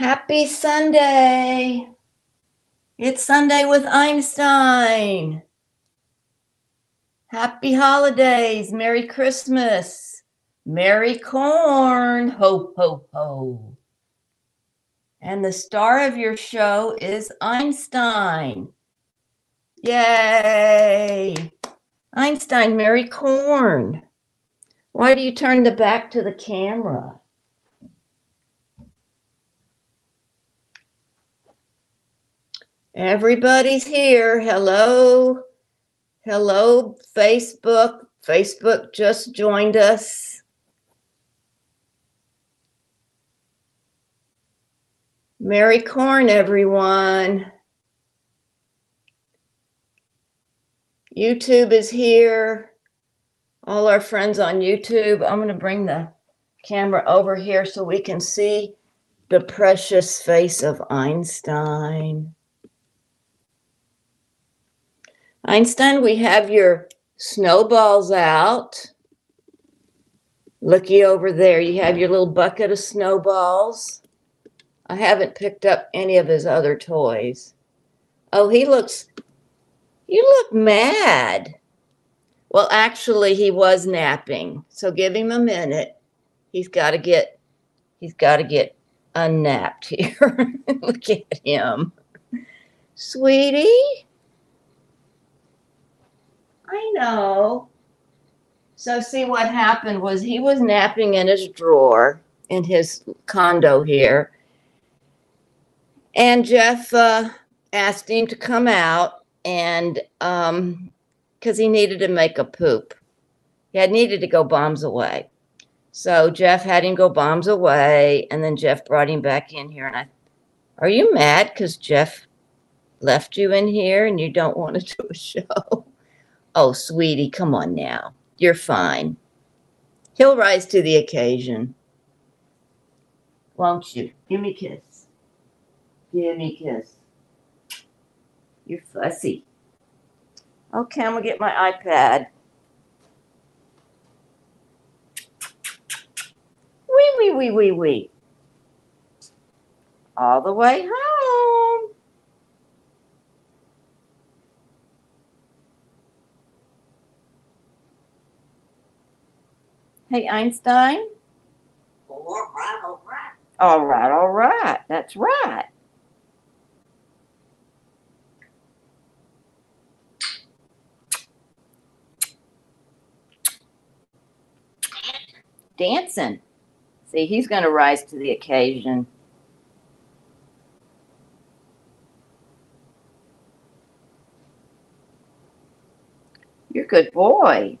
Happy Sunday. It's Sunday with Einstein. Happy holidays. Merry Christmas. Merry corn. Ho, ho, ho. And the star of your show is Einstein. Yay. Einstein, Merry corn. Why do you turn the back to the camera? Everybody's here. Hello. Hello, Facebook. Facebook just joined us. Merry Corn, everyone. YouTube is here. All our friends on YouTube. I'm going to bring the camera over here so we can see the precious face of Einstein. Einstein, we have your snowballs out. Looky over there. You have your little bucket of snowballs. I haven't picked up any of his other toys. Oh, he looks, you look mad. Well, actually, he was napping. So give him a minute. He's got to get, he's got to get unnapped here. look at him. Sweetie. I know. So see what happened was he was napping in his drawer in his condo here. And Jeff uh, asked him to come out and um because he needed to make a poop. He had needed to go bombs away. So Jeff had him go bombs away, and then Jeff brought him back in here. And I, are you mad because Jeff left you in here and you don't want to do a show? Oh, sweetie, come on now. You're fine. He'll rise to the occasion. Won't you? Give me a kiss. Give me a kiss. You're fussy. Okay, I'm gonna get my iPad. Wee, wee, wee, wee, wee. All the way home. Hey, Einstein. All right, all right. All right, all right. That's right. Dancing. See, he's going to rise to the occasion. You're a good boy.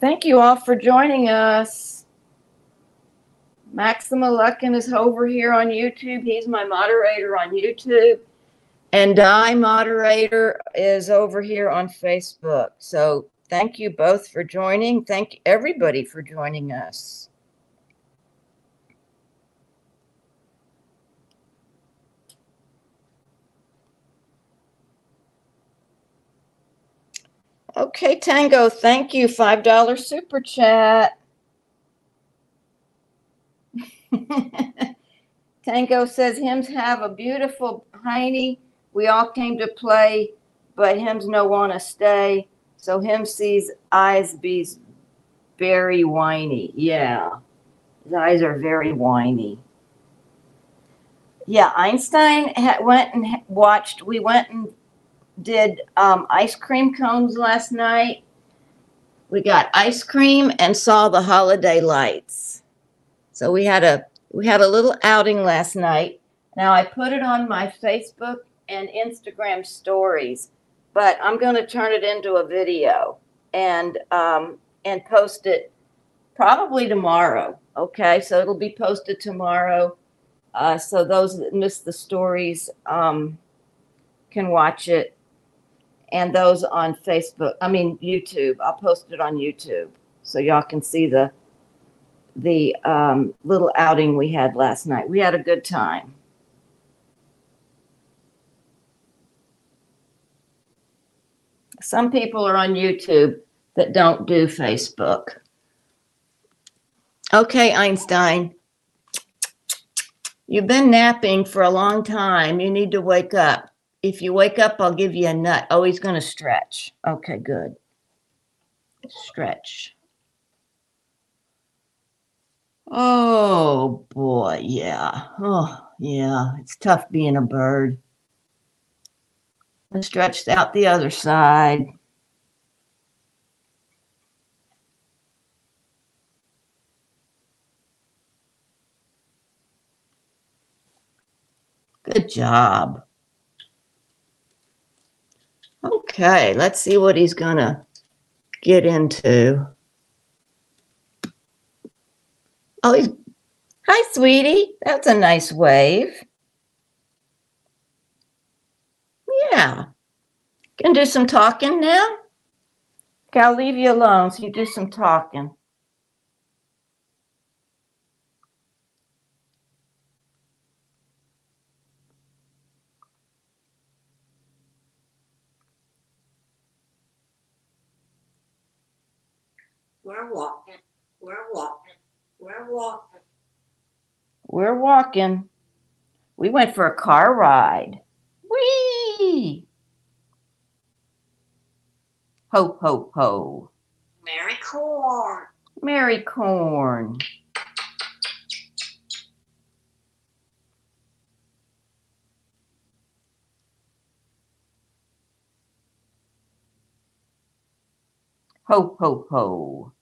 Thank you all for joining us. Maxima Luckin is over here on YouTube. He's my moderator on YouTube. And I moderator is over here on Facebook. So thank you both for joining. Thank everybody for joining us. Okay, Tango, thank you. $5 super chat. Tango says hymns have a beautiful hiney. We all came to play, but hymns no want to stay. So him sees eyes be very whiny. Yeah, his eyes are very whiny. Yeah, Einstein went and watched. We went and did um, ice cream cones last night. We got ice cream and saw the holiday lights. So we had a we had a little outing last night. Now I put it on my Facebook and Instagram stories, but I'm going to turn it into a video and um, and post it probably tomorrow. Okay, so it'll be posted tomorrow. Uh, so those that missed the stories um, can watch it and those on Facebook, I mean YouTube. I'll post it on YouTube so y'all can see the the um, little outing we had last night. We had a good time. Some people are on YouTube that don't do Facebook. Okay, Einstein. You've been napping for a long time. You need to wake up. If you wake up, I'll give you a nut. Oh, he's going to stretch. Okay, good. Stretch. Oh boy, yeah. Oh, yeah. It's tough being a bird. And stretched out the other side. Good job. Okay, let's see what he's gonna get into. Oh, he's, hi, sweetie. That's a nice wave. Yeah. Can do some talking now? Okay, I'll leave you alone so you do some talking. We're walking. We're walking. We're walking. We're walking. We went for a car ride. Whee! Ho, ho, ho. Merry corn. Merry corn. Ho, ho, ho.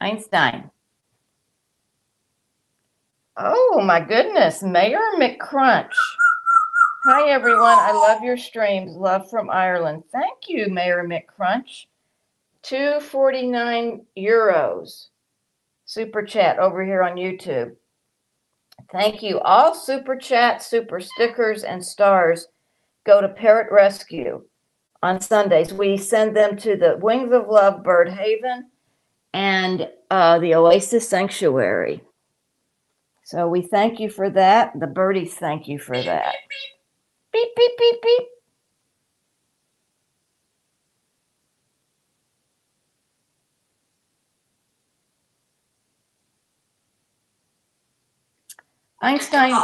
Einstein. Oh my goodness, Mayor McCrunch. Hi everyone, I love your streams. Love from Ireland. Thank you, Mayor McCrunch. 249 euros. Super chat over here on YouTube. Thank you. All super chats, super stickers, and stars go to Parrot Rescue on Sundays. We send them to the Wings of Love Bird Haven and uh, the Oasis Sanctuary. So we thank you for that. The birdies thank you for that. Beep, beep, beep, beep. Einstein.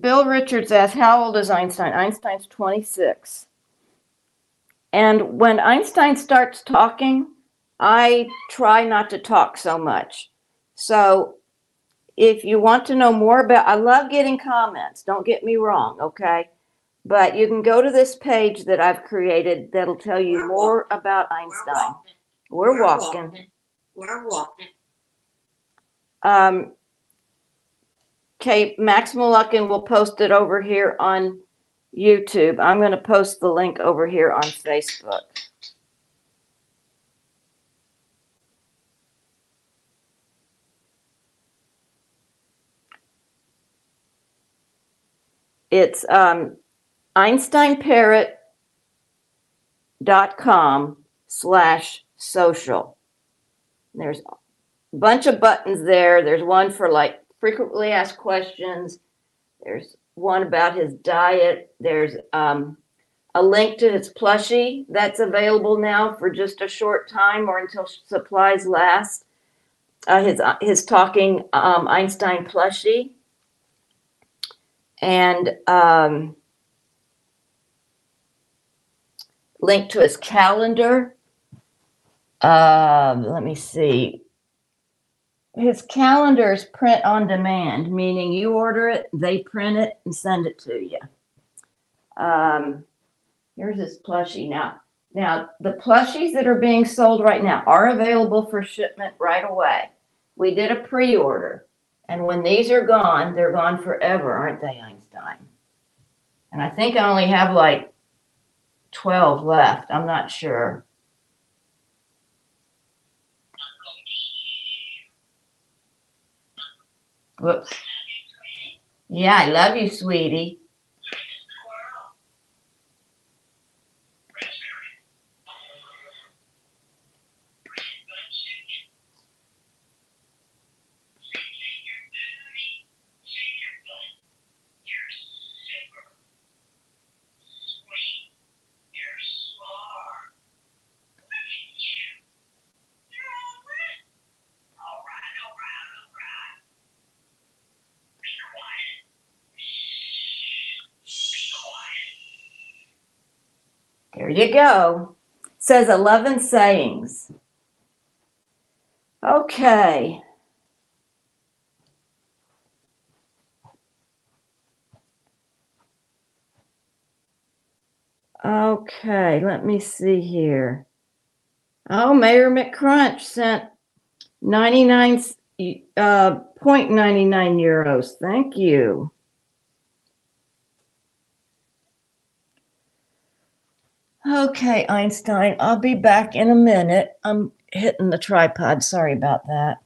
Bill Richards asked, How old is Einstein? Einstein's 26. And when Einstein starts talking, I try not to talk so much. So if you want to know more about, I love getting comments. Don't get me wrong, okay? But you can go to this page that I've created that'll tell you more about We're Einstein. walking. We're walking. We're walking. Um, okay, Max Mulluckin will post it over here on YouTube. I'm going to post the link over here on Facebook. It's um, einsteinparrot.com slash social. There's a bunch of buttons there. There's one for like frequently asked questions. There's one about his diet. There's um, a link to his plushie that's available now for just a short time or until supplies last. Uh, his his talking um, Einstein plushie, and um, link to his calendar. Um, let me see. His calendar is print on demand, meaning you order it, they print it and send it to you. Um, here's his plushie now. Now, the plushies that are being sold right now are available for shipment right away. We did a pre-order, and when these are gone, they're gone forever, aren't they, Einstein? And I think I only have like 12 left. I'm not sure. Whoops. Yeah, I love you, sweetie. You go. Says 11 sayings. Okay. Okay, let me see here. Oh, Mayor McCrunch sent 99 uh 0.99 euros. Thank you. Okay, Einstein, I'll be back in a minute. I'm hitting the tripod. Sorry about that.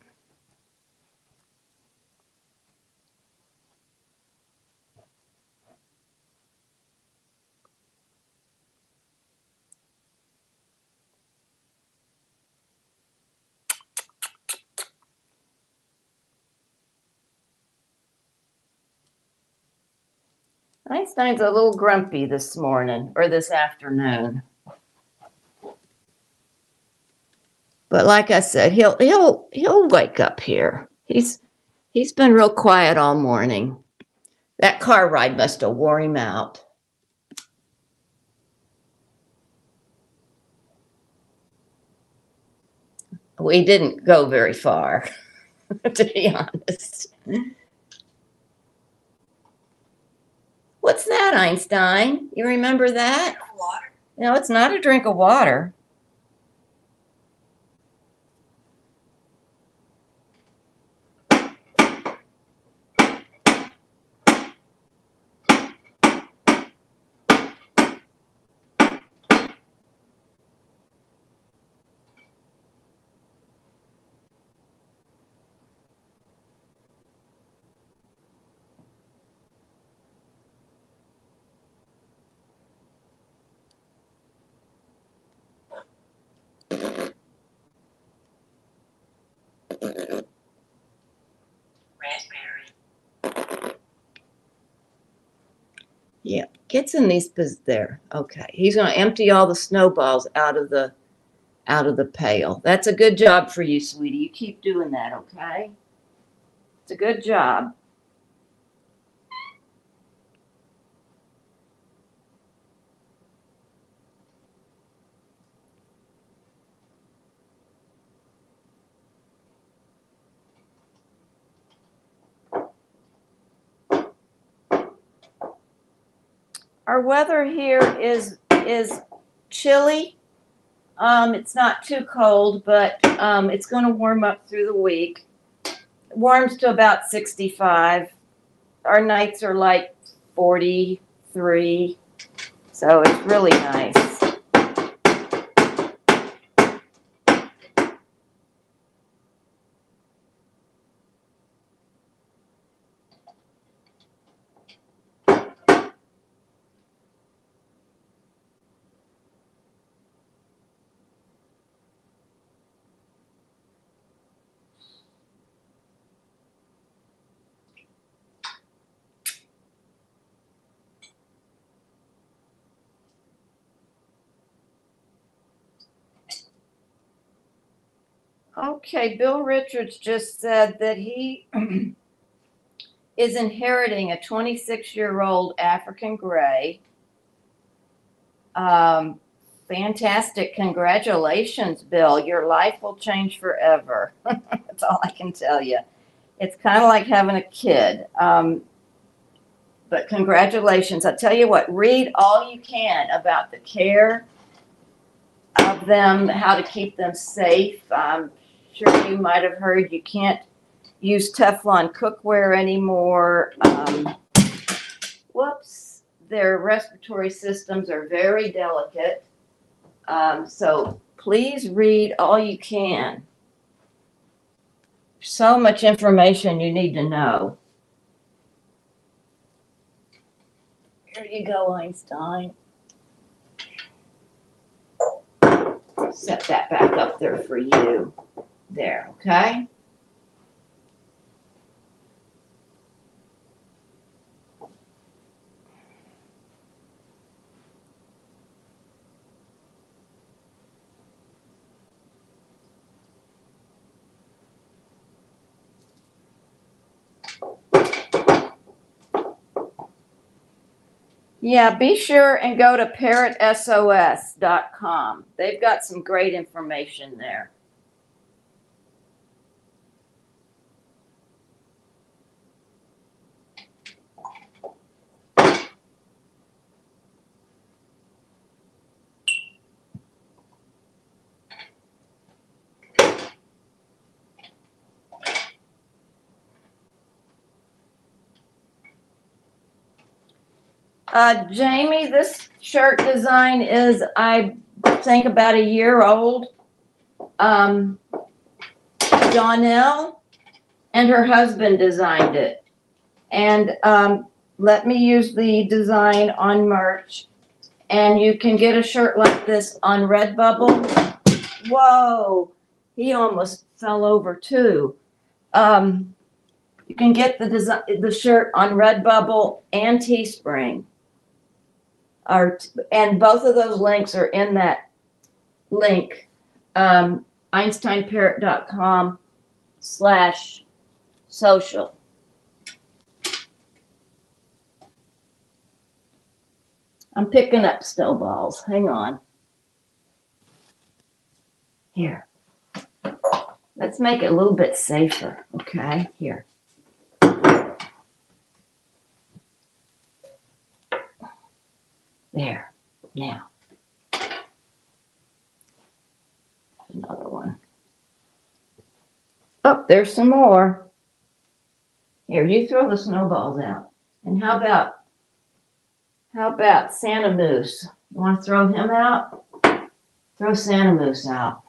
Einstein's a little grumpy this morning or this afternoon. But like I said, he'll he'll he'll wake up here. He's he's been real quiet all morning. That car ride must have wore him out. We didn't go very far, to be honest. What's that, Einstein? You remember that? Water. No, it's not a drink of water. Raspberry. Yeah, gets in these there. Okay, he's going to empty all the snowballs out of the out of the pail. That's a good job for you, sweetie. You keep doing that, okay? It's a good job. Our weather here is is chilly. Um, it's not too cold, but um, it's going to warm up through the week. warms to about 65. Our nights are like 43. So it's really nice. Okay, Bill Richards just said that he is inheriting a 26 year old African gray. Um, fantastic. Congratulations, Bill. Your life will change forever. That's all I can tell you. It's kind of like having a kid. Um, but congratulations. I tell you what, read all you can about the care of them, how to keep them safe. I'm sure you might have heard you can't use Teflon cookware anymore. Um, whoops, their respiratory systems are very delicate. Um, so please read all you can. So much information you need to know. Here you go, Einstein. Set that back up there for you there, okay? Yeah, be sure and go to parrotsos.com. They've got some great information there. Uh, Jamie, this shirt design is, I think, about a year old. Um, Donnell and her husband designed it. And um, let me use the design on merch. And you can get a shirt like this on Redbubble. Whoa, he almost fell over too. Um, you can get the design, the shirt on Redbubble and Teespring are, and both of those links are in that link, um, einsteinparrot.com slash social. I'm picking up snowballs. Hang on. Here. Let's make it a little bit safer. Okay, here. There, now. Another one. Oh, there's some more. Here, you throw the snowballs out. And how about, how about Santa Moose? You want to throw him out? Throw Santa Moose out.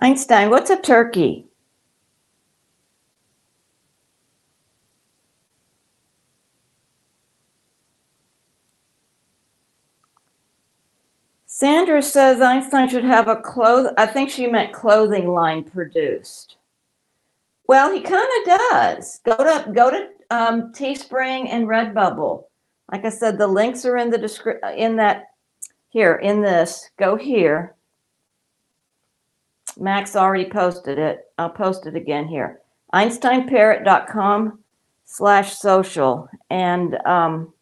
Einstein, what's a turkey? Sandra says Einstein should have a cloth. I think she meant clothing line produced. Well, he kind of does. Go to go to um, Teespring and Redbubble. Like I said, the links are in the description. In that here in this. Go here. Max already posted it. I'll post it again here. EinsteinParrot.com slash social. And um,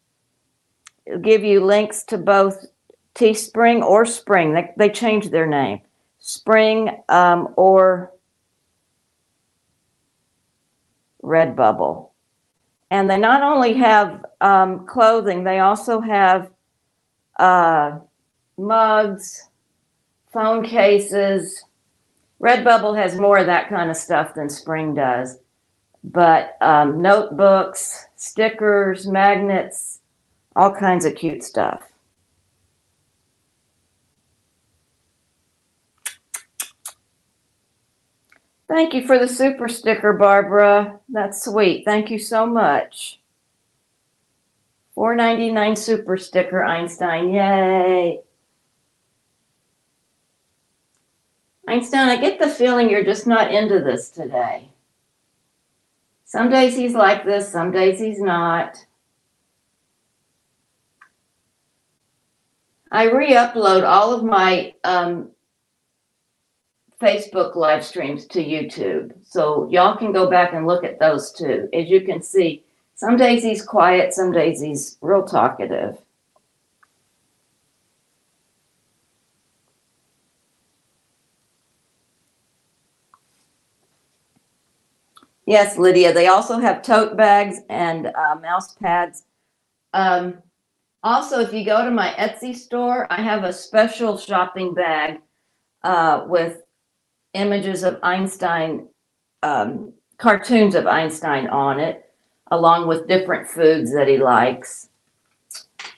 it'll give you links to both Teespring or Spring. They, they changed their name. Spring um, or Redbubble. And they not only have um, clothing, they also have uh, mugs, phone cases, Redbubble has more of that kind of stuff than Spring does, but um, notebooks, stickers, magnets, all kinds of cute stuff. Thank you for the super sticker, Barbara. That's sweet. Thank you so much. 4.99 super sticker, Einstein. Yay. Einstein, I get the feeling you're just not into this today. Some days he's like this, some days he's not. I re upload all of my um, Facebook live streams to YouTube. So y'all can go back and look at those too. As you can see, some days he's quiet, some days he's real talkative. Yes, Lydia. They also have tote bags and uh, mouse pads. Um, also, if you go to my Etsy store, I have a special shopping bag uh, with images of Einstein, um, cartoons of Einstein on it, along with different foods that he likes.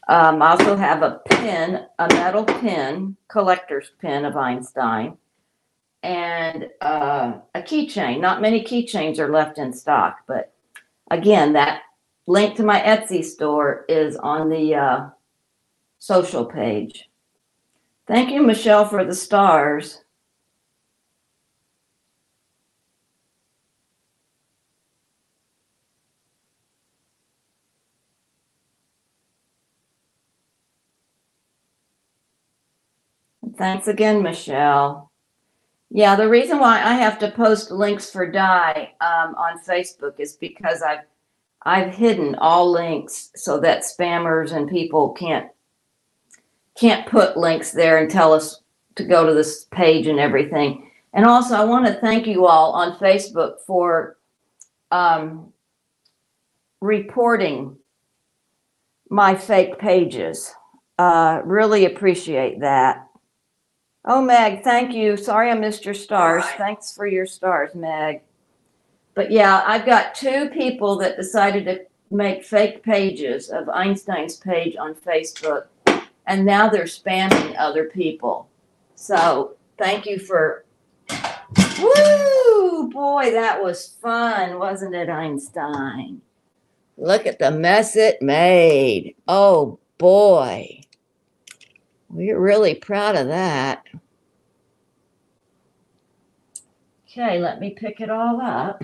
Um, I also have a pin, a metal pin, collector's pin of Einstein. And uh, a keychain. Not many keychains are left in stock, but again, that link to my Etsy store is on the uh, social page. Thank you, Michelle, for the stars. Thanks again, Michelle. Yeah, the reason why I have to post links for Di um, on Facebook is because I've I've hidden all links so that spammers and people can't can't put links there and tell us to go to this page and everything. And also, I want to thank you all on Facebook for um, reporting my fake pages. Uh, really appreciate that. Oh, Meg, thank you. Sorry I missed your stars. Alright. Thanks for your stars, Meg. But yeah, I've got two people that decided to make fake pages of Einstein's page on Facebook, and now they're spamming other people. So thank you for. Woo! Boy, that was fun, wasn't it, Einstein? Look at the mess it made. Oh, boy. We're really proud of that. Okay, let me pick it all up.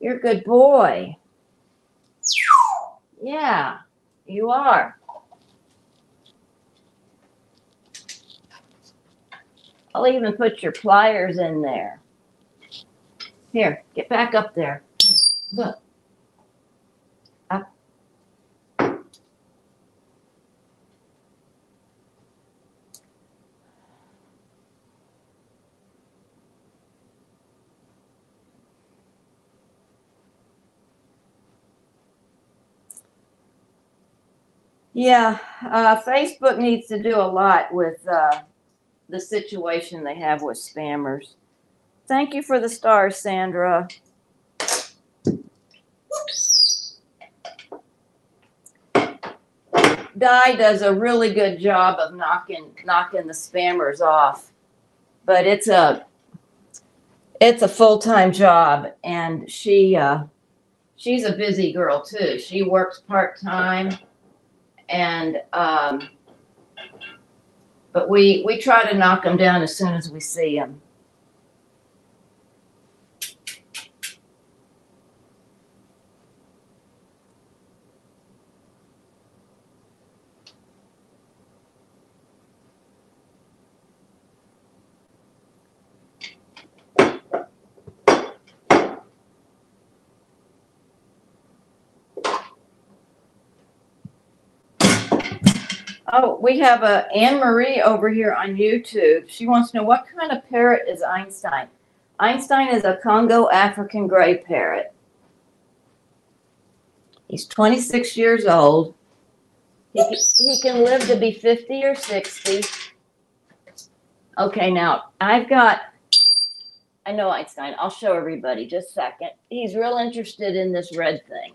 You're a good boy. Yeah, you are. I'll even put your pliers in there. Here, get back up there. Here, look. Yeah, uh, Facebook needs to do a lot with uh, the situation they have with spammers. Thank you for the stars, Sandra. Di does a really good job of knocking knocking the spammers off, but it's a it's a full time job, and she uh, she's a busy girl too. She works part time, and um, but we we try to knock them down as soon as we see them. Oh, we have a Anne Marie over here on YouTube. She wants to know what kind of parrot is Einstein. Einstein is a Congo African gray parrot. He's 26 years old. He he can live to be 50 or 60. Okay, now I've got, I know Einstein. I'll show everybody just a second. He's real interested in this red thing.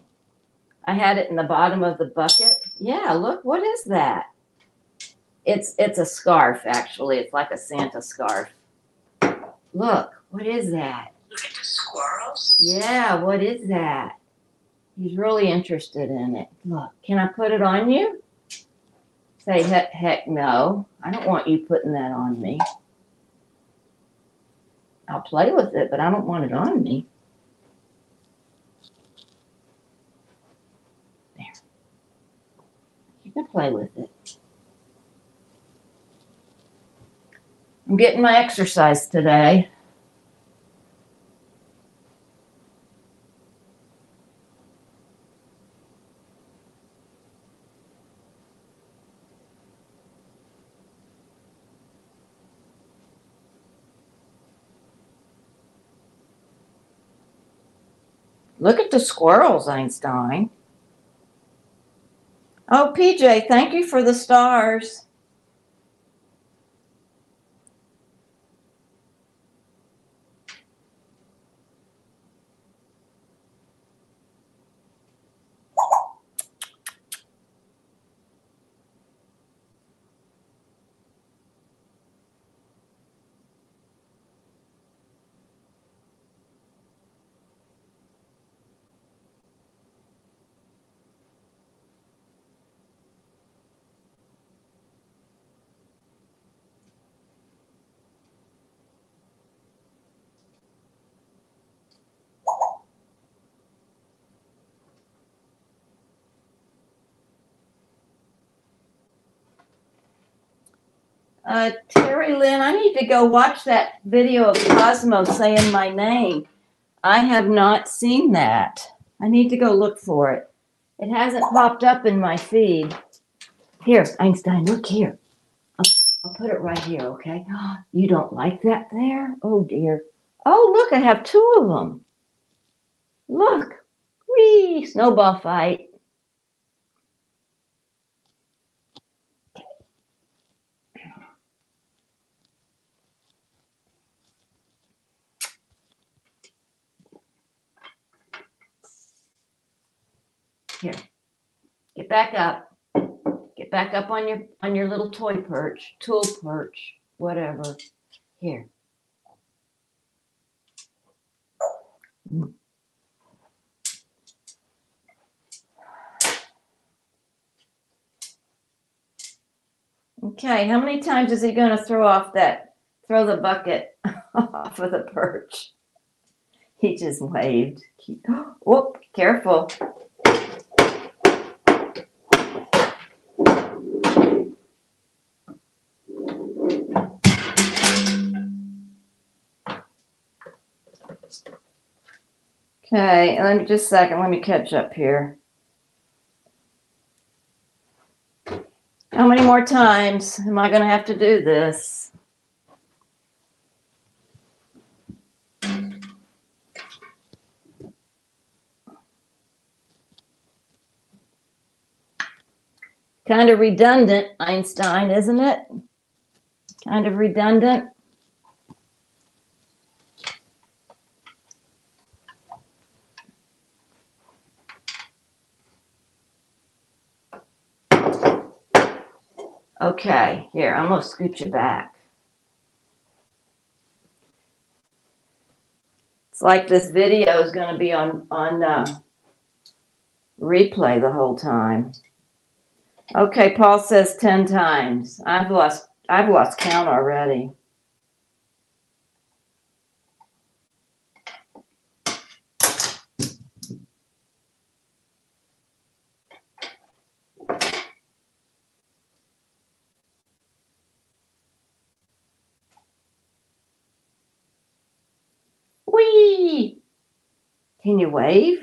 I had it in the bottom of the bucket. Yeah, look, what is that? It's it's a scarf actually. It's like a Santa scarf. Look, what is that? Look at the squirrels. Yeah, what is that? He's really interested in it. Look, can I put it on you? Say heck, heck no. I don't want you putting that on me. I'll play with it, but I don't want it on me. There. You can play with it. I'm getting my exercise today. Look at the squirrels, Einstein. Oh, PJ, thank you for the stars. Uh, Terry Lynn, I need to go watch that video of Cosmo saying my name. I have not seen that. I need to go look for it. It hasn't popped up in my feed. Here, Einstein, look here. I'll, I'll put it right here, okay? You don't like that there? Oh dear. Oh, look, I have two of them. Look. Whee! Snowball fight. Here. Get back up. Get back up on your on your little toy perch, tool perch, whatever. Here. Okay, how many times is he going to throw off that, throw the bucket off of the perch? He just waved. Whoop, careful. Okay, let me just a second. Let me catch up here. How many more times am I going to have to do this? Kind of redundant, Einstein, isn't it? Kind of redundant. Okay, here, I'm gonna scoot you back. It's like this video is gonna be on, on, uh, replay the whole time. Okay, Paul says ten times. I've lost, I've lost count already. Whee! Can you wave?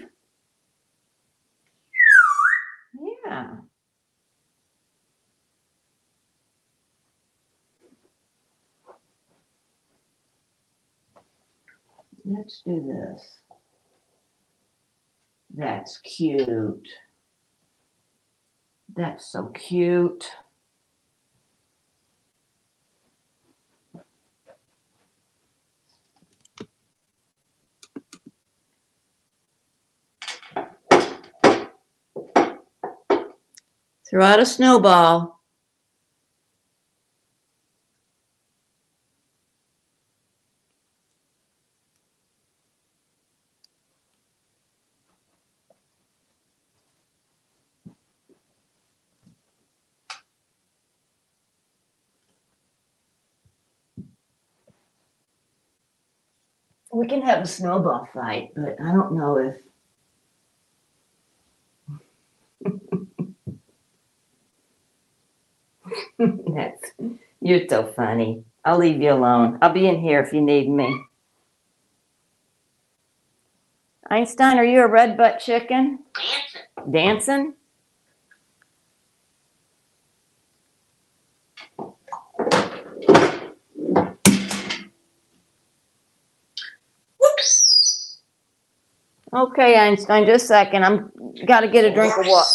Yeah. Let's do this. That's cute. That's so cute. Throw out a snowball. We can have a snowball fight, but I don't know if That's you're so funny. I'll leave you alone. I'll be in here if you need me. Einstein, are you a red butt chicken? Dancing. Dancing? Whoops. Okay, Einstein, just a second. I'm gotta get a drink of water.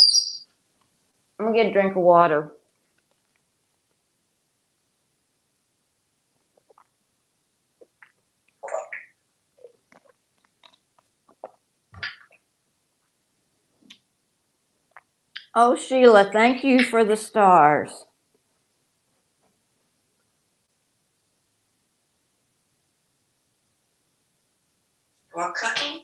I'm gonna get a drink of water. Oh, Sheila, thank you for the stars. More cooking?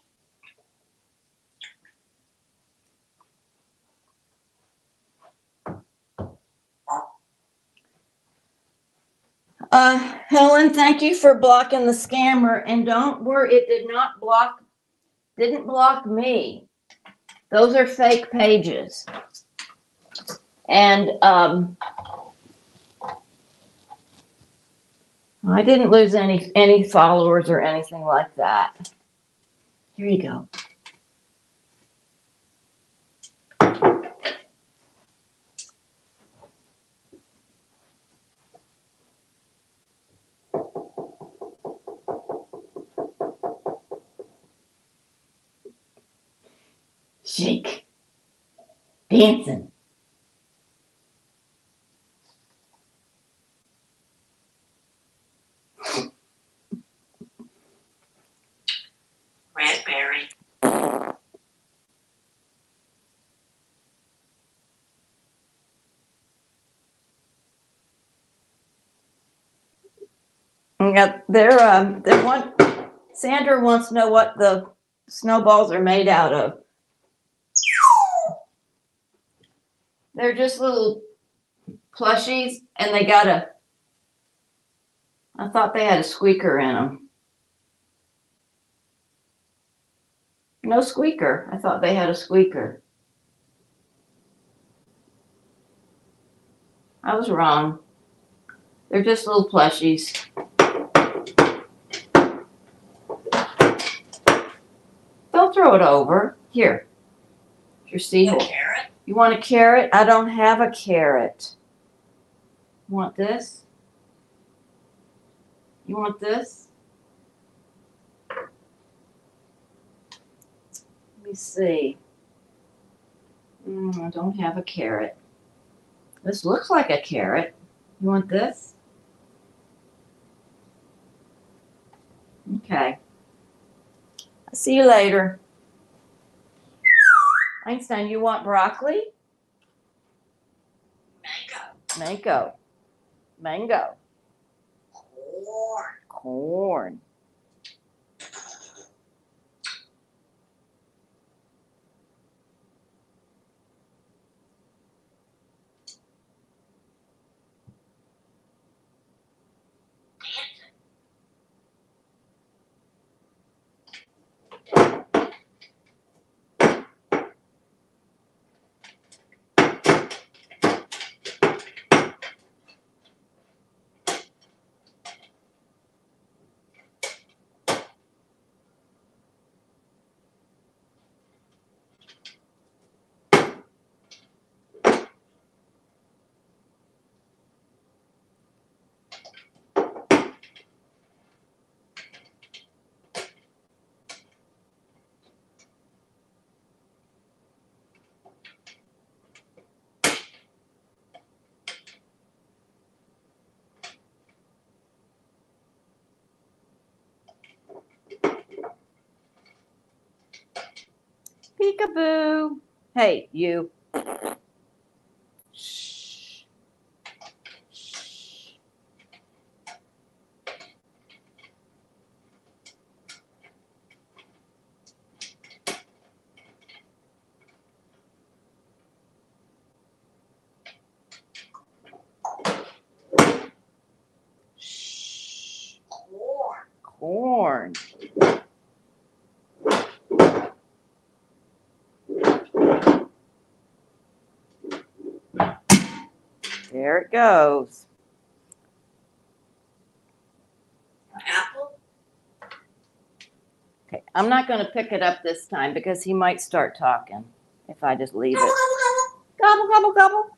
Uh, Helen, thank you for blocking the scammer, and don't worry, it did not block, didn't block me. Those are fake pages. And, um, I didn't lose any, any followers or anything like that. Here you go. Shake. Dancing. Raspberry. Yeah, they're, um, they want, Sandra wants to know what the snowballs are made out of. They're just little plushies and they got a, I thought they had a squeaker in them. No squeaker. I thought they had a squeaker. I was wrong. They're just little plushies. Don't throw it over. Here. Your seahorse. Carrot. You want a carrot? I don't have a carrot. You want this? You want this? Let me see. Mm, I don't have a carrot. This looks like a carrot. You want this? Okay. I'll see you later. Einstein, you want broccoli? Mango. Mango. Mango. Corn. Corn. Dancing. Peekaboo. Hey, you. Shh. Shh. Shh. Corn. Corn. There it goes. Apple. Okay, I'm not going to pick it up this time because he might start talking if I just leave Gobble, it. gobble, Gobble, gobble. gobble, gobble.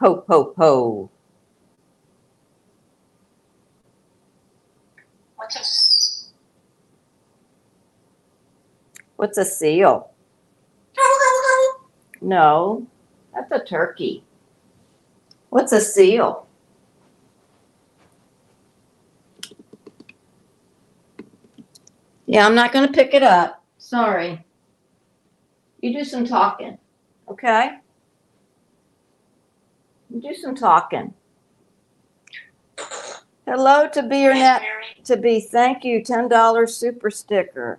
Ho, ho, ho. What's a s- What's a seal? No, that's a turkey. What's a seal? Yeah, I'm not going to pick it up. Sorry. You do some talking, okay? You do some talking. Hello to be your net to be thank you $10 super sticker.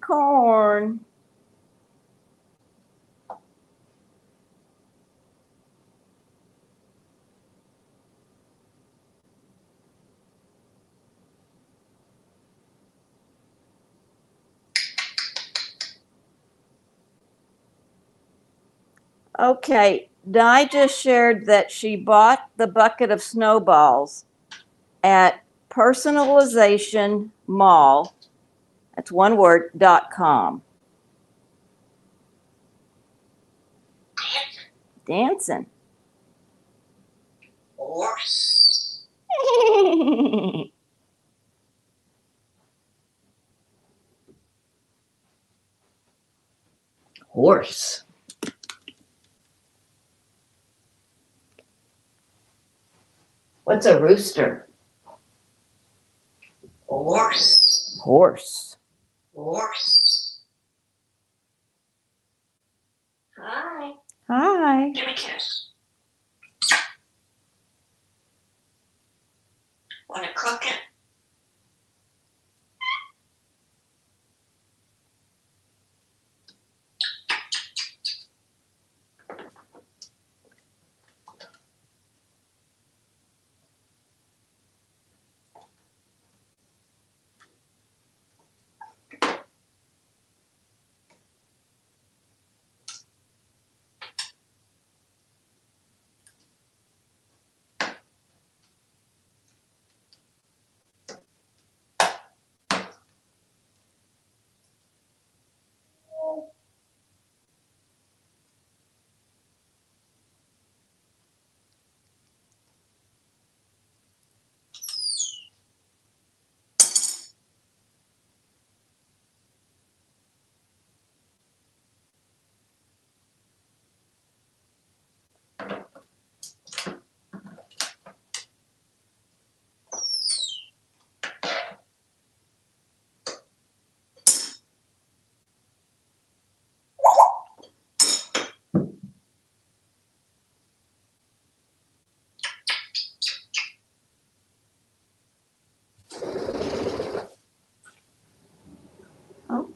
Corn. Okay, Di just shared that she bought the bucket of snowballs at personalization mall. That's one word, dot com. Dancing. Horse. Horse. What's a rooster? Horse. Horse. Horse. Hi. Hi. Give me a kiss. Wanna cook it?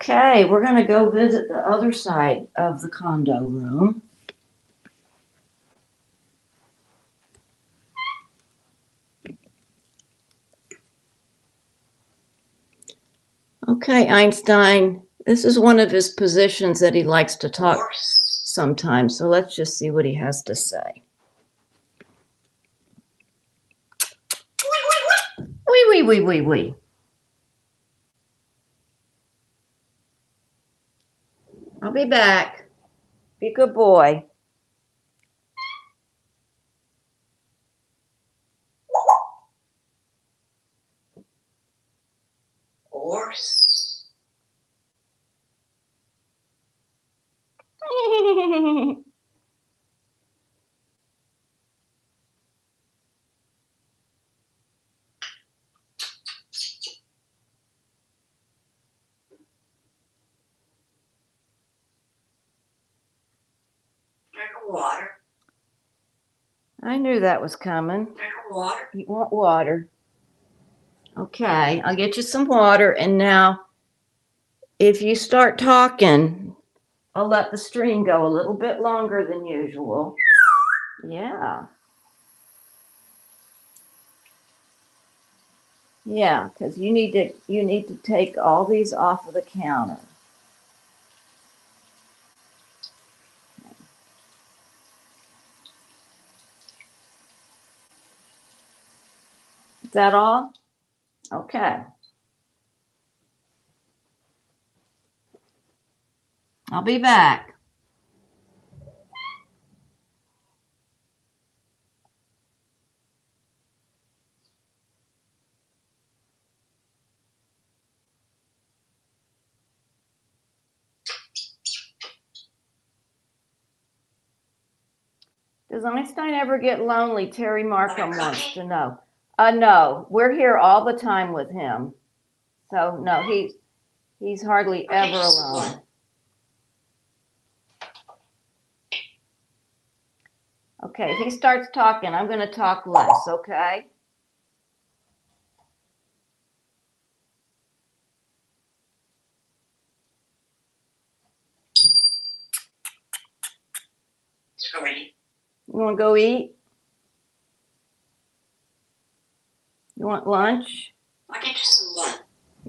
Okay, we're gonna go visit the other side of the condo room. Okay, Einstein, this is one of his positions that he likes to talk sometimes, so let's just see what he has to say. Wee, wee, wee, wee, wee. Be back. Be a good boy. Horse. Drink of water. I knew that was coming. Water. You want water? Okay, I'll get you some water. And now, if you start talking, I'll let the stream go a little bit longer than usual. Yeah. Yeah, because you need to you need to take all these off of the counter. That all? Okay. I'll be back. Does Einstein ever get lonely? Terry Markham wants to know. Uh, no, we're here all the time with him. So no, he's he's hardly ever alone. Okay, he starts talking. I'm going to talk less, okay? Sorry. You want to go eat? You want lunch? I'll get you some lunch.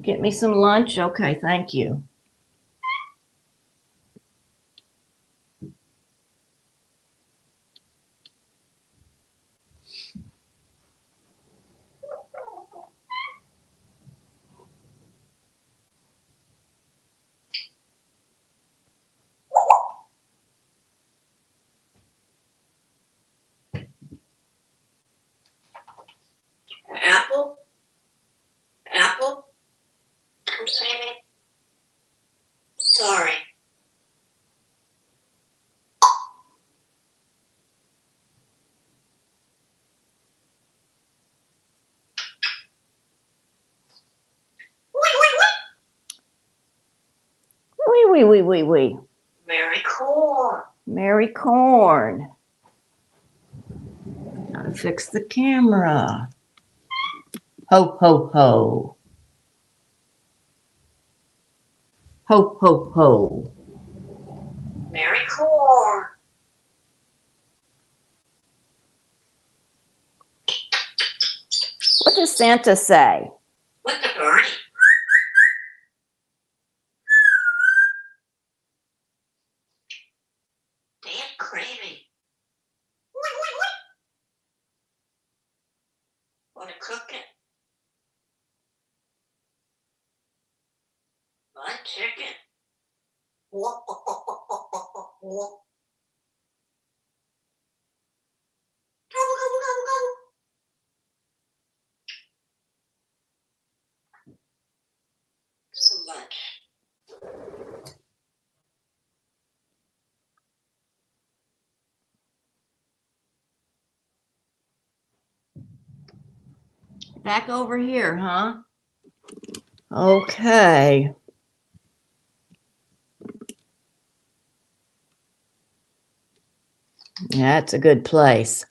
Get me some lunch? Okay, thank you. Apple? Apple? I'm saying Sorry. Wait, wait, wait. Wee, wee, wee, wee, wee. Very cool. Merry Corn. Gotta fix the camera. Ho, ho, ho. Ho, ho, ho. Very Corn. What does Santa say? What the Bernie? Dan Cravey. Wait, wait, wait. Wanna cook it? My chicken. Whoa, whoa. Gobble, gobble, gobble, gobble. Some lunch. Back over here, huh? Okay. That's a good place.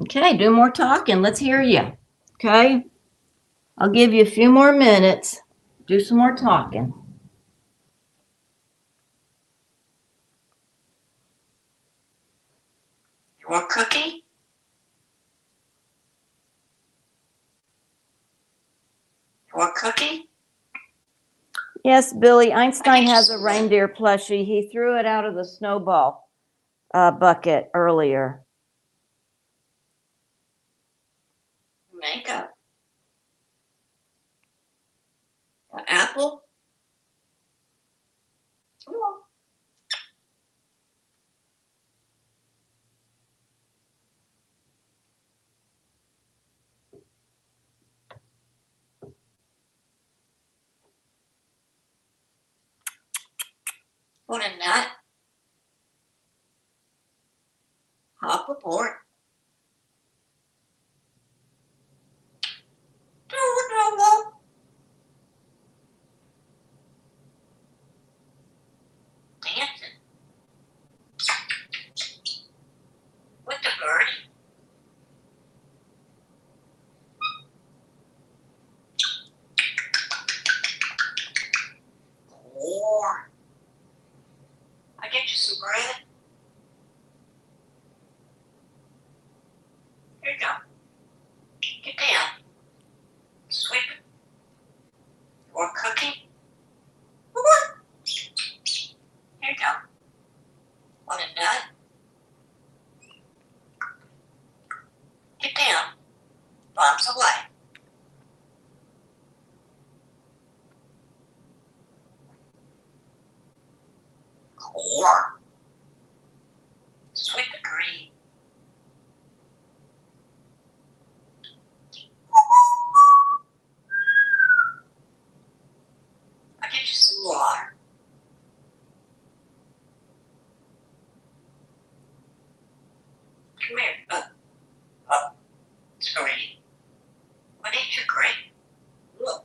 Okay, do more talking. Let's hear you. Okay? I'll give you a few more minutes. Do some more talking. You want cookie? Want cookie? Yes, Billy, Einstein has a reindeer plushie. He threw it out of the snowball uh, bucket earlier. Makeup. An apple? Come on. Want a nut? Hop aboard. No, no, no. Dancing. With the birdie. Corn. I get you some bread. Here you go. Get down. Sweep it. Or cooking. Here you go. Want a nut? Get down. Bombs away. Corn. Sweep the green. I'll get you some water. Come here. Up. Up. Sorry. What ate your grape? Look.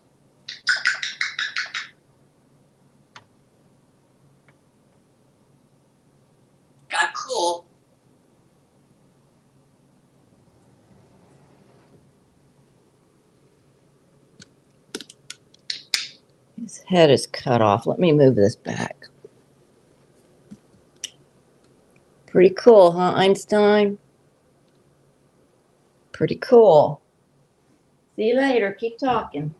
Got cool. His head is cut off. Let me move this back. Pretty cool, huh, Einstein? Pretty cool. See you later. Keep talking.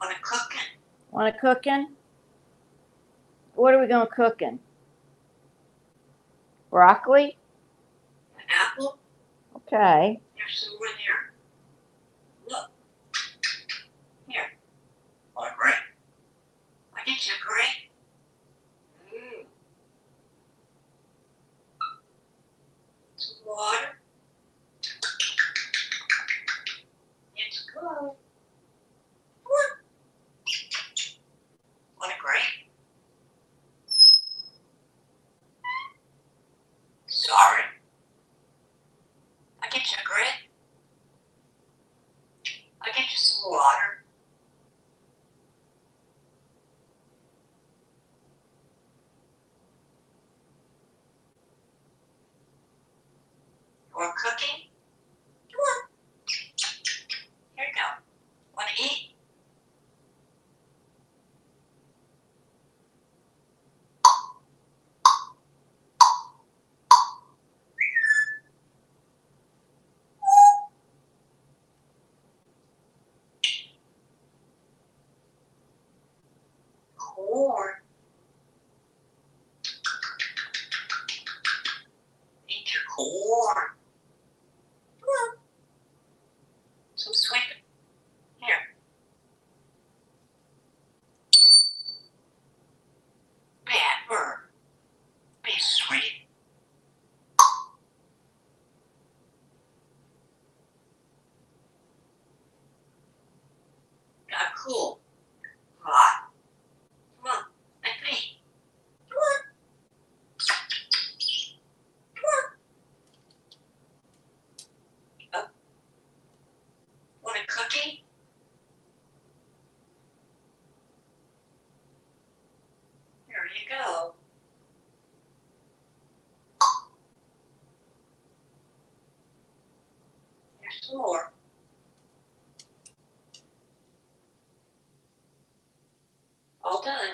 Wanna cookin'? Want to cooking? What are we going to cooking? Broccoli? Apple? Okay. More. All done.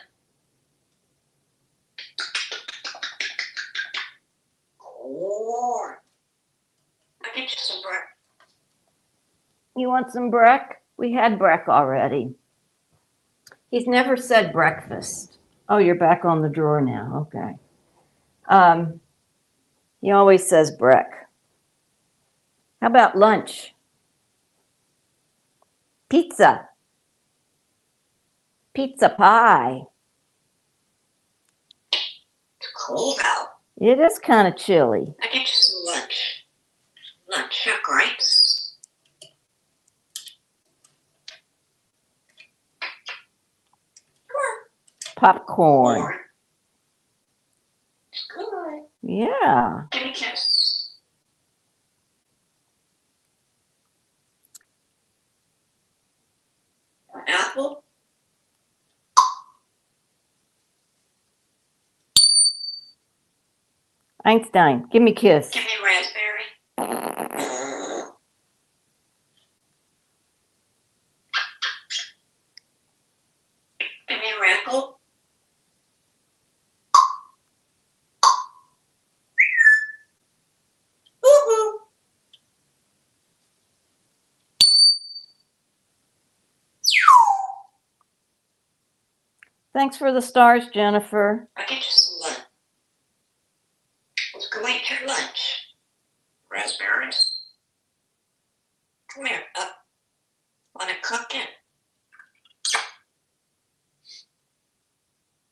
Corn. I get you some bread. You want some breck? We had breck already. He's never said breakfast. Oh, you're back on the drawer now. Okay. Um, he always says breck. How about lunch? Pizza. Pizza pie. It's cold out. It is kind of chilly. I get you some lunch. Lunch of grapes. Popcorn. Corn. It's good. Yeah. Give me a kiss. An apple. Einstein, give me a kiss. Give me raspberry. Give me an apple. Woo-hoo. Thanks for the stars, Jennifer. I you some lunch. Let's go eat your lunch. Raspberries. Come here, up. Wanna cook it?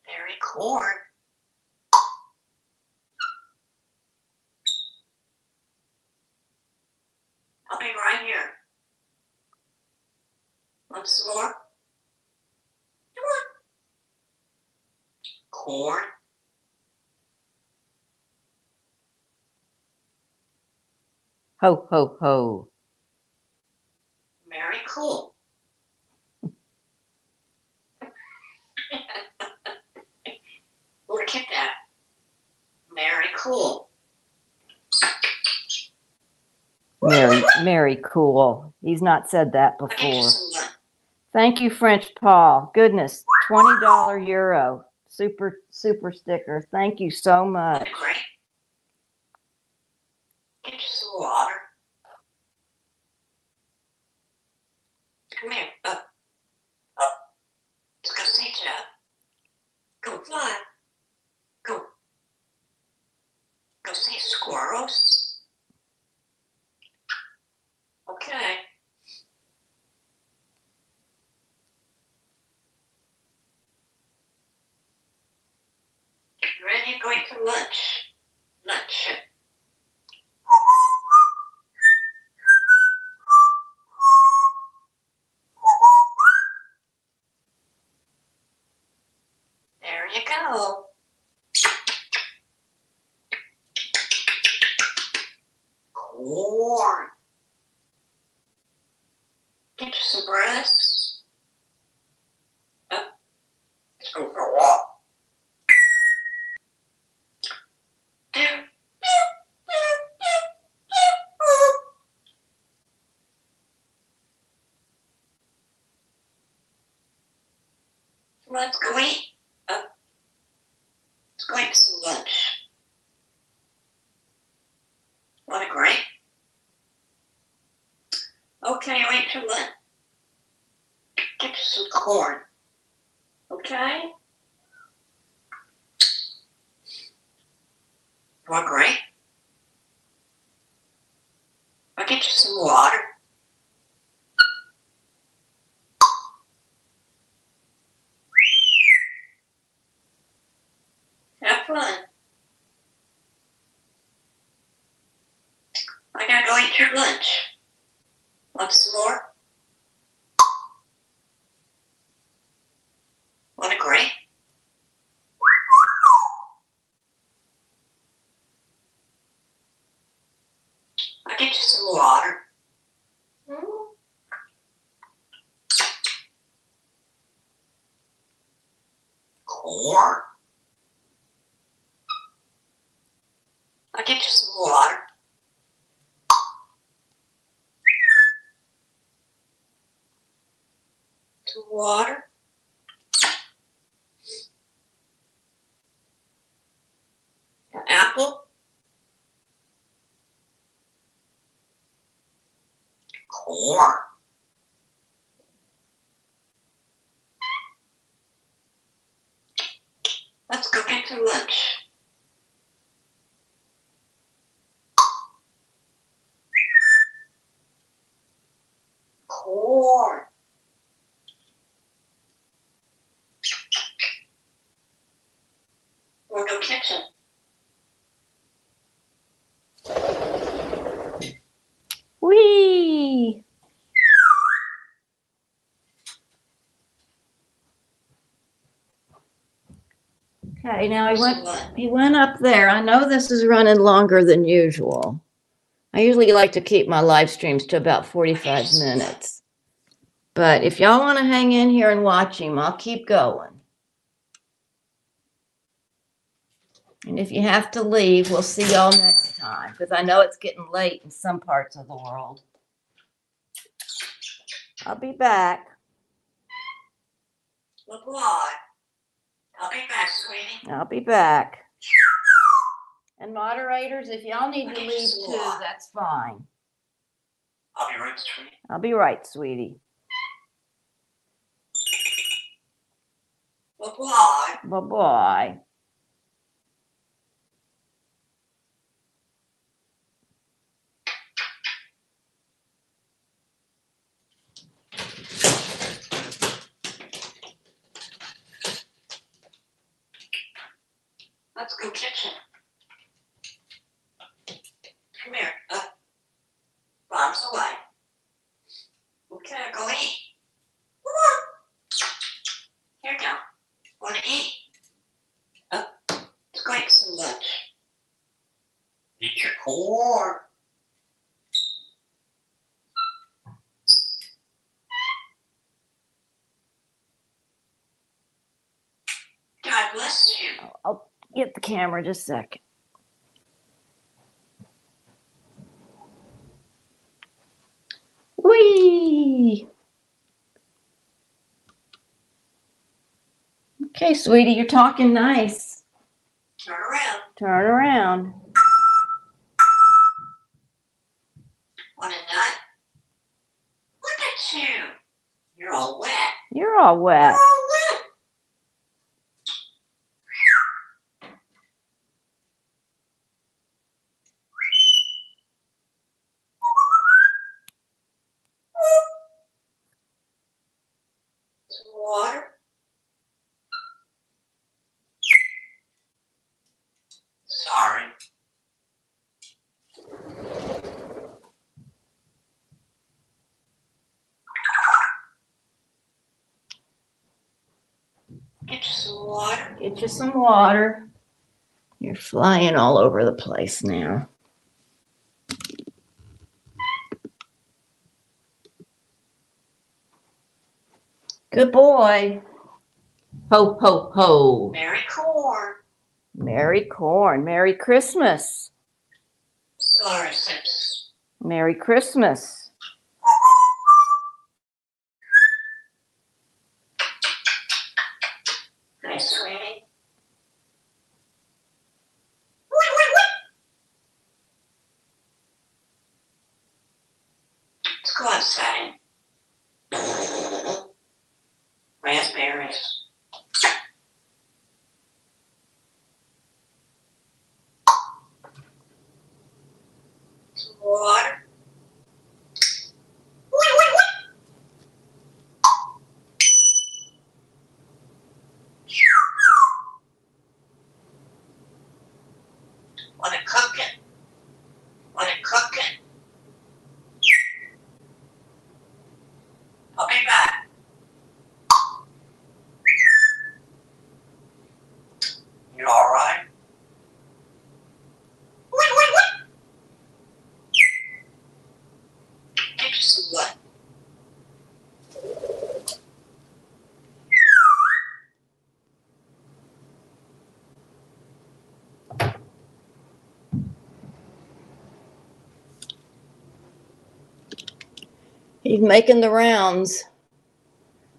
Very corn. I'll be right here. Want some more? Come on. Corn. Ho, ho, ho. Very cool. Look at that. Very cool. Mary, Very cool. He's not said that I'll get you before. Thank you, French Paul. Goodness, twenty dollar euro. Super, super sticker. Thank you so much. Great. Get you some water. Come here. Up. Up. Let's go see Jeff. Go fly. Go. Go see squirrels. Okay. You ready? Going to lunch. Lunch. There you go. Corn. Get you some breasts. Up. Let's go for a walk. Let's go eat. Up. Let's go eat some lunch. Want a grape? Okay, you ate your lunch. Get you some corn. Okay? A grape? I'll get you some water. Have fun. I gotta go eat your lunch. Want some more? Want a grape? I'll get you some water. Corn. I'll get you some water. Some water. Apple. Corn. Let's go get some lunch. Corn. Or go kitchen. Whee! Okay, now I went He went up there. I know this is running longer than usual. I usually like to keep my live streams to about 45 minutes. But if y'all want to hang in here and watch him, I'll keep going. And if you have to leave, we'll see y'all next time because I know it's getting late in some parts of the world. I'll be back. Look what? I'll be back, sweetie. I'll be back. And moderators, if y'all need to leave too, that's fine. I'll be right, sweetie. I'll be right, sweetie. Bye bye. Bye bye. Let's go kitchen. Come here. Up. Bombs away. Okay, go eat. Here you go. Want to eat? Up. Let's go eat some lunch. Eat your corn. God bless you. I'll get the camera just a second. Whee! Okay, sweetie, you're talking nice. Turn around. Turn around. Want a nut? Look at you. You're all wet. You're all wet. Oh, all wet. Some water. Sorry. Get you some water. Get you some water. You're flying all over the place now. Good boy. Ho, ho, ho. Merry corn. Merry corn. Merry Christmas. Sorry, Merry Christmas. Hi, sweetie. Wait, wait, wait. Let's go outside. Raspberries. Some water. Wait, wait, wait. Want to cook it? Want to cook it? I'll be back. You all right? Wait, wait, wait. Get you some what? He's making the rounds.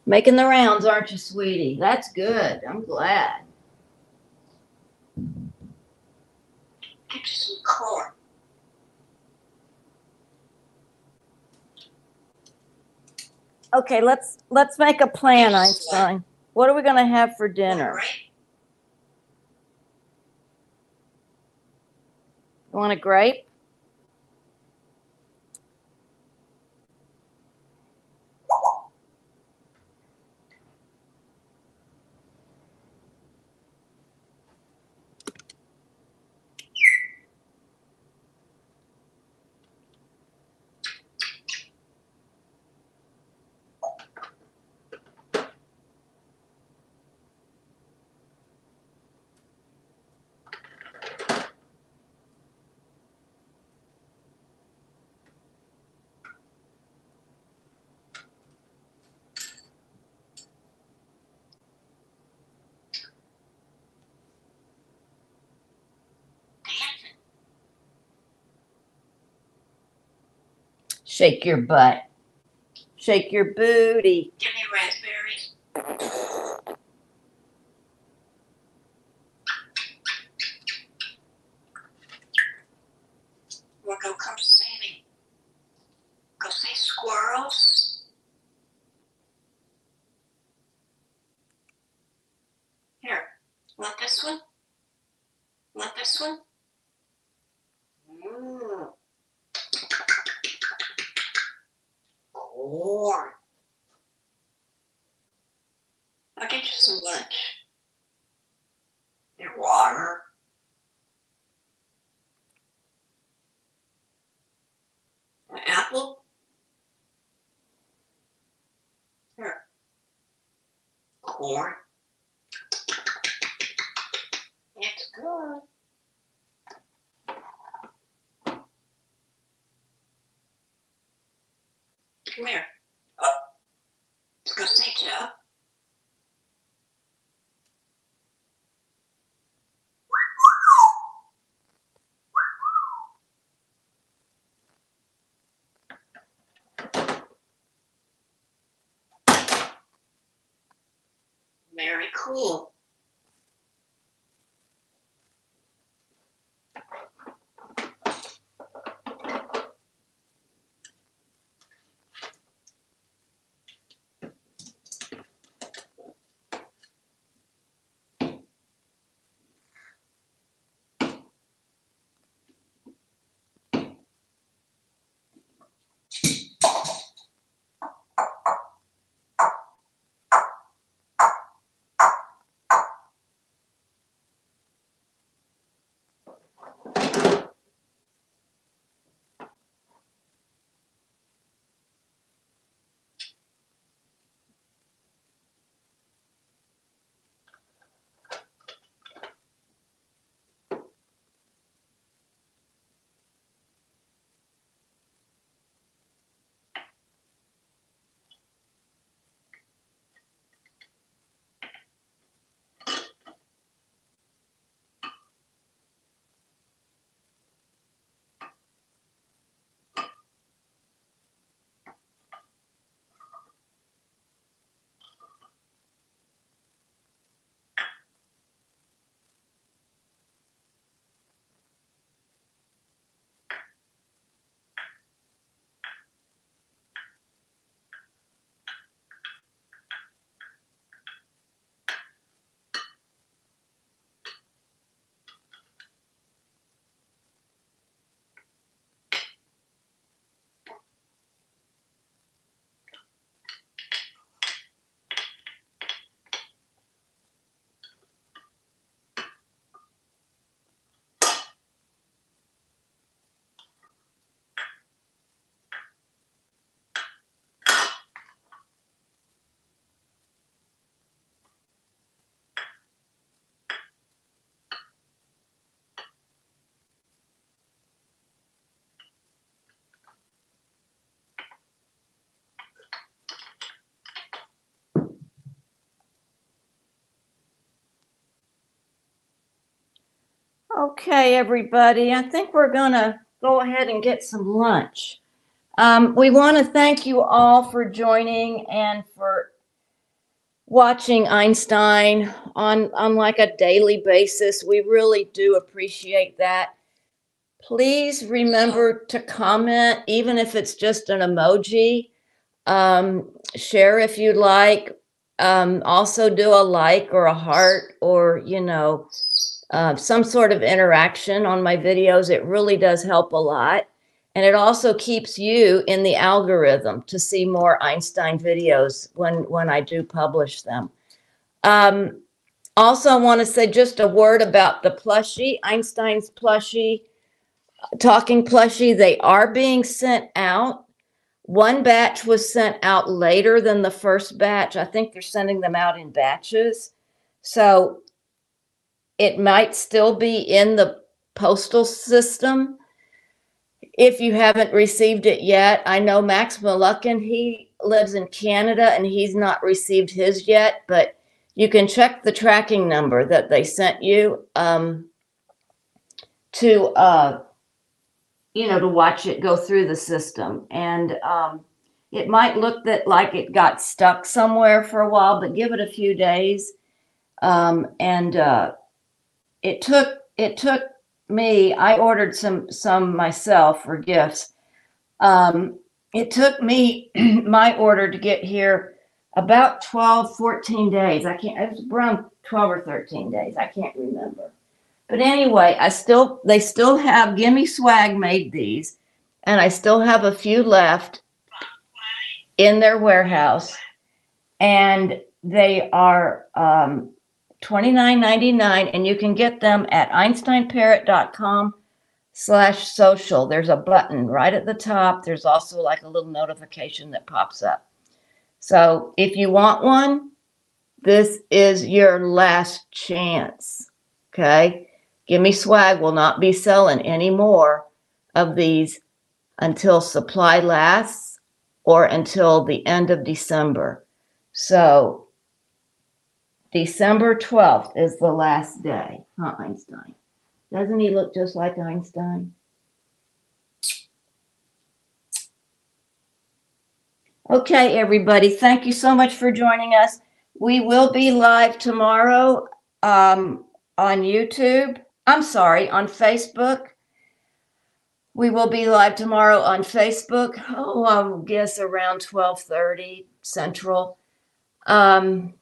Making the rounds, aren't you, sweetie? That's good. I'm glad. Get you some corn. Okay, let's let's make a plan, Einstein. What are we gonna have for dinner? You want a grape? Dancing. Shake your butt. Shake your booty. Give me raspberries. We're gonna come see me. Go see squirrels. Here, want this one? Want this one? Mmm. Corn. I'll get you some lunch. Your water. An apple. Here. Corn. It's good. Come here. Oh. Let's go see Joe. Cool. Okay, everybody, I think we're gonna go ahead and get some lunch. Um, we want to thank you all for joining and for watching Einstein on, on like a daily basis. We really do appreciate that. Please remember to comment, even if it's just an emoji. Um, share if you'd like. Um, also do a like or a heart or, you know, uh, some sort of interaction on my videos. It really does help a lot. And it also keeps you in the algorithm to see more Einstein videos when, when I do publish them. Um, also, I want to say just a word about the plushie, Einstein's plushie, talking plushie. They are being sent out. One batch was sent out later than the first batch. I think they're sending them out in batches. So it might still be in the postal system if you haven't received it yet. I know Max Mulluckin, he lives in Canada and he's not received his yet, but you can check the tracking number that they sent you um, to, uh, you know, to watch it go through the system. And um, it might look that like it got stuck somewhere for a while, but give it a few days. Um, and uh, it took it took me i ordered some some myself for gifts. Um it took me my order to get here about 12 14 days. I can't it was around 12 or 13 days. I can't remember. But anyway i still they still have gimme swag made these and i still have a few left in their warehouse. And they are um $29.99 and you can get them at einsteinparrot.com slash social. There's a button right at the top. There's also like a little notification that pops up. So if you want one this is your last chance okay? Gimme swag. Will not be selling any more of these until supply lasts or until the end of december. So December 12th is the last day, huh, Einstein? Doesn't he look just like Einstein? Okay, everybody, thank you so much for joining us. We will be live tomorrow um, on YouTube. I'm sorry, on Facebook. We will be live tomorrow on Facebook. Oh, I guess around 12:30 Central. Um,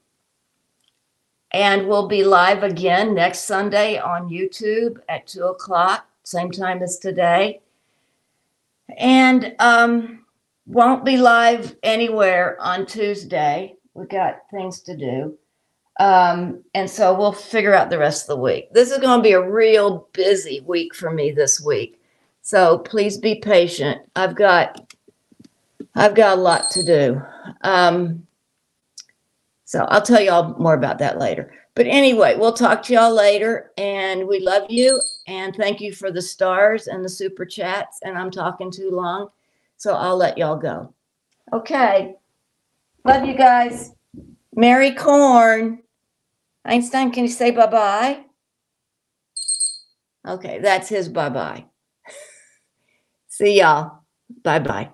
and we'll be live again next Sunday on YouTube at two o'clock, same time as today. And um, won't be live anywhere on Tuesday. We've got things to do. Um, and so we'll figure out the rest of the week. This is going to be a real busy week for me this week. So please be patient. I've got I've got a lot to do. Um, so I'll tell y'all more about that later. But anyway, we'll talk to y'all later and we love you and thank you for the stars and the super chats and I'm talking too long. So I'll let y'all go. Okay. Love you guys. Merry corn. Einstein, can you say bye-bye? Okay, that's his bye-bye. See y'all. Bye-bye.